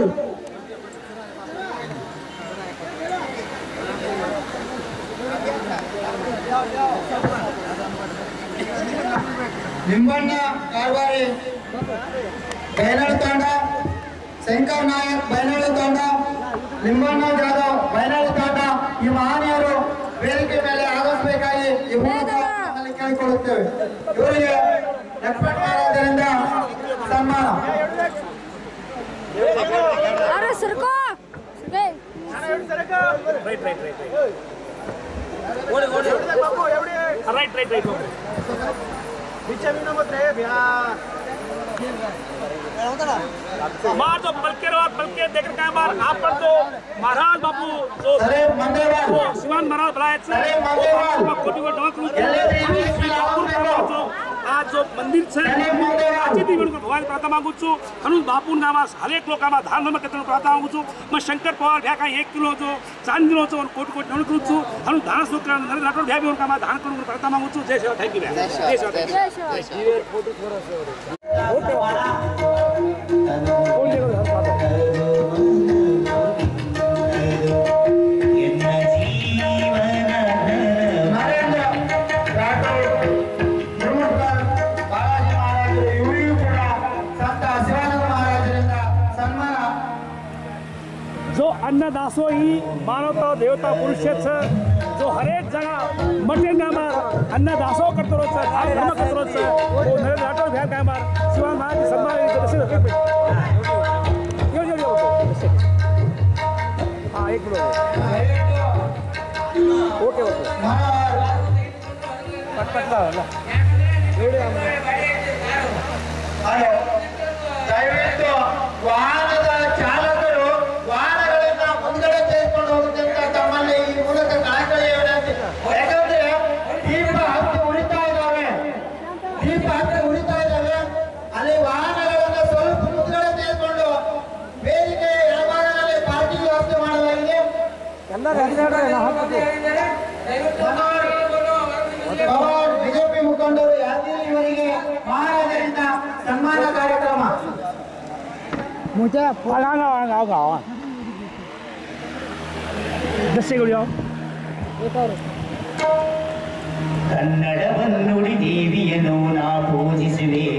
ರಾಠೋಡ್ ನಿಂಬಣ್ಣ ಕಾರ್ವಾರಿ ಬೈನಾಳು ತಾಂಡ ಶಂಕರ್ ನಾಯಕ್ ಬೈನಾಳು ತಾಂಡ ನಿಂಬಣ್ಣ ಜಾಧವ್ ಬೈನಾಳು ತಾಂಡ ಈ ಮಹನೀಯರು ವೇದಿಕೆ ಮೇಲೆ ಆಗಮಿಸಬೇಕಾಗಿ ಈ ಮೂಲಕ ನಮ್ಮಲ್ಲಿ ಕೇಳಿಕೊಳ್ಳುತ್ತೇವೆ ಇವರಿಗೆ ಲಕ್ಷ್ಮಣ ಮಹಾರಾಜರಿಂದ ಸನ್ಮಾನ अरे सर को ए, ರೈಟ್ ರೈಟ್ ರೈಟ್ मार दो पलके रहो पलके देख रहे हैं मार आप पर तो महाराज बापू जो सरे मंदेवाल वो शिवान महाराज बुलाए थे अरे मंगेवाल। वो कोटी को डाक लूट આ જો મંદિર છે આજે દિવસનું ભગવાન પ્રાર્થના માગું છું હનુમાન બાપુના આમાં હરેક લોકોમાં ધામ ક્ષેત્રનું પ્રાર્થના માગું છું મેં શંકર પવાર ભ્યા કાંઈ એક કિલો છો ચાંદ કિલો છો કોટ કોટ નવડ કરું છું હનુ ધાણ છોકરા નરેન્દ્ર રાઠોડ ભ્યા બી કામાં ધાણ કરું પ્રાર્થના માગું છું જય સેવા થેન્ક યુ જય સેવા થેન્ક યુ अन्नदासो ही માનવતા દેવતા પુરુષ છે જો હરેક જણા મટેનામાં અન્નદાસો કરતો રહો છે આ ધર્મ કરતો રહો છે ઓ નરેન્દ્ર રાઠોડ ભ્યા કાય માર શિવાન મહારાજ સન્માન એ દર્શન કરી પડી યો યો યો હા એક કિલો ઓકે ઓકે પટ પટ લા એડે આમ ಈ ಅಂದ್ರೆ ಉಳಿತಾ ಇದ್ದಾವೆ. ಅಲ್ಲಿ ವಾಹನಗಳನ್ನ ಸ್ವಲ್ಪ ಮುಂದ್ಗಡೆ ತೆಗೆದುಕೊಂಡು ವೇದಿಕೆ ಎಡಭಾಗದಲ್ಲಿ ಪಾರ್ಕಿಂಗ್ ವ್ಯವಸ್ಥೆ ಮಾಡಲಾಗಿದೆ. ಬಿಜೆಪಿ ಮುಖಂಡರು ಯಾದಗಿರಿ ಇವರಿಗೆ ಮಹಾರಾಜರಿಂದ ಸನ್ಮಾನ ಕಾರ್ಯಕ್ರಮ. ಮುಂಚೆ ಫಲಾನುಭವಿಗಳಾಗ ದಸ್ಯಗಳು ಯಾವ ಕನ್ನಡವನ್ನುಡಿ ದೇವಿಯನ್ನು ನಾ ಪೂಜಿಸುವೆ.